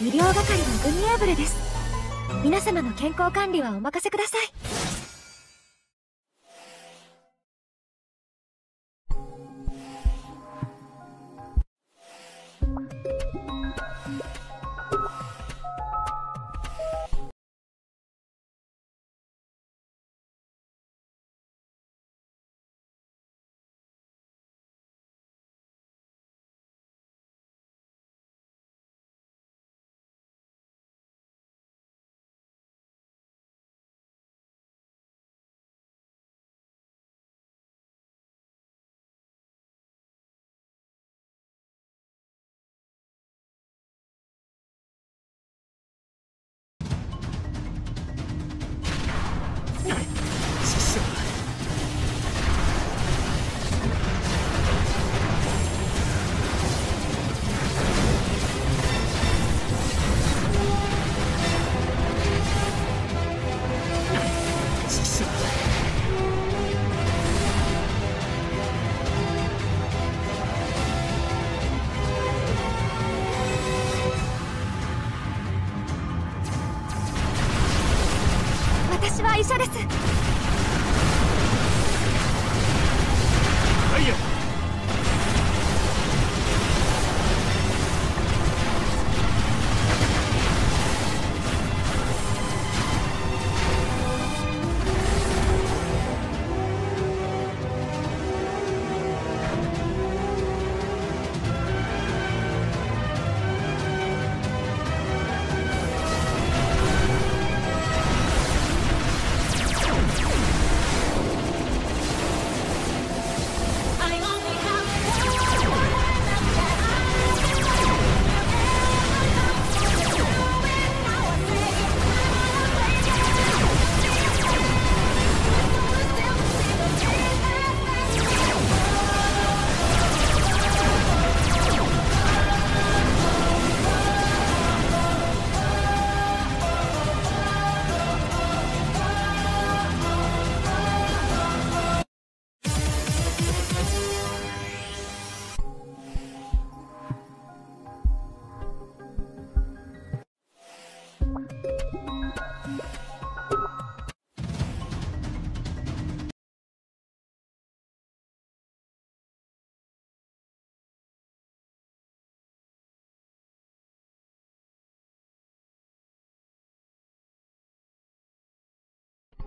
医療係のグニエーブルです。皆様の健康管理はお任せください。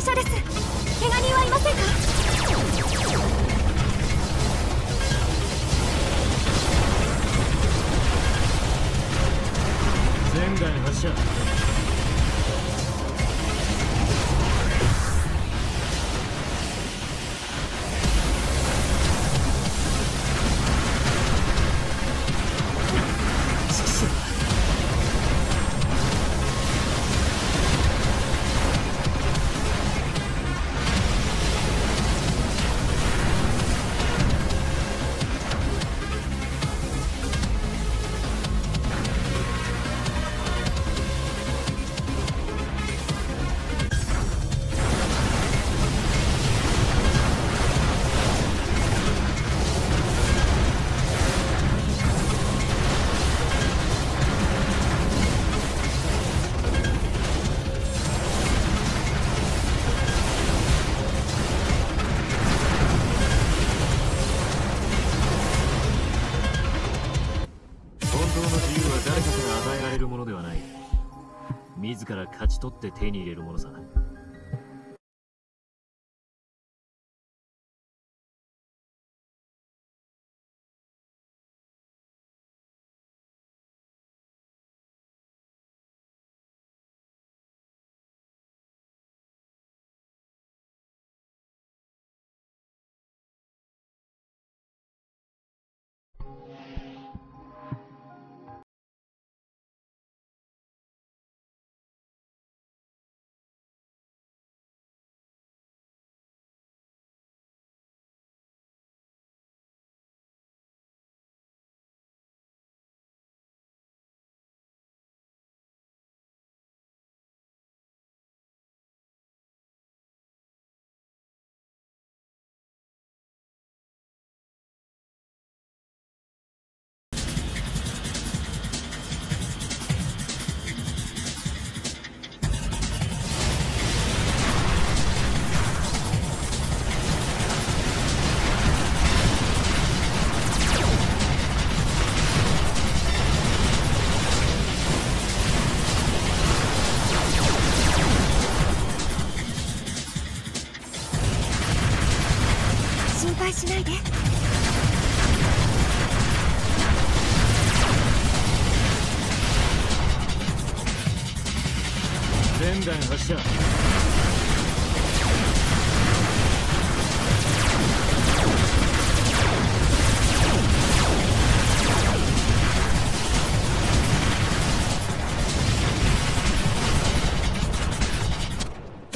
医者です。怪我人はいませんか？前外発射えるものではない。自ら勝ち取って手に入れるものさ。前外発射。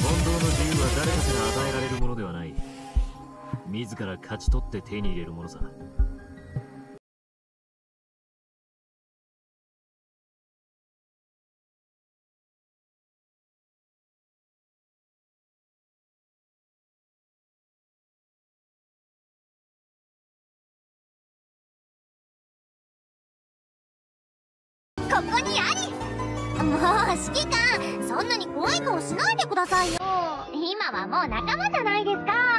本当の自由は誰かから与えられるものではない。自ら勝ち取って手に入れるものさ。をしないでくださいよ。今はもう仲間じゃないですか。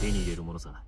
手に入れるものさ。